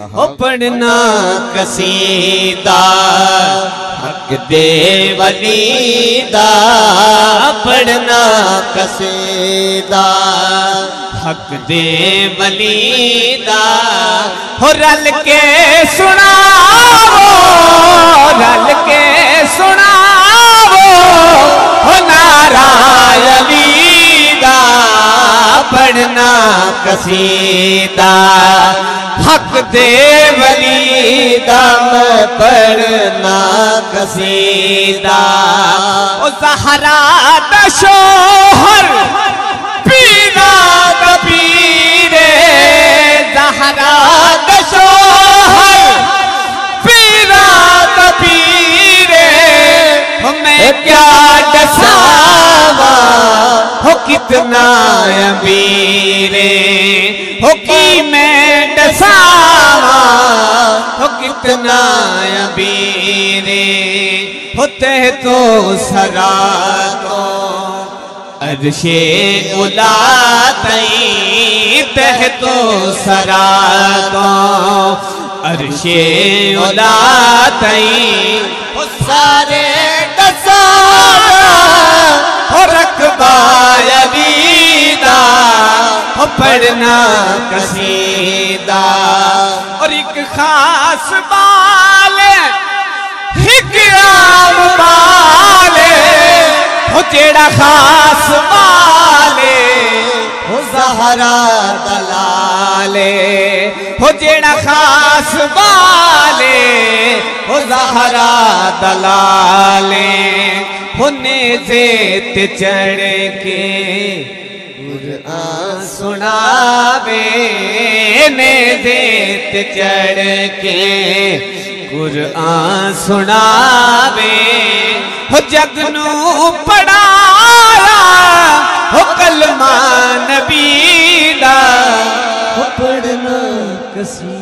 पढ़ना कसीदा हक दे वलीदा पढ़ना कसीदा हक दे वलीदा। हो रल के सुना कसीदा हक दे वली दम पढ़ना कसीदा। ओ सहारा दशो हर पीना कभी रे सहारा दशो हर पीना कभी रे मैं क्या दसावा हो कितना अमीर कितना अबीरे होते तो सरा तो अर्शे उला तई तह तो सरा तो अर्शे उला तई हो सारे दसा रख बाबीदा पढ़ना कसीदा। खास बाल एक आम बाले हो जेड़ा खास वाले हो जहरा दलाले हो जेड़ा खास वाले हो जहरा दलाले हो नेजे ते चढ़ के सुनावे नेजे ते चढ़ के कुरान सुनावे हो जग नू पढ़ाया हो नबी दा हो पढ़ना कसी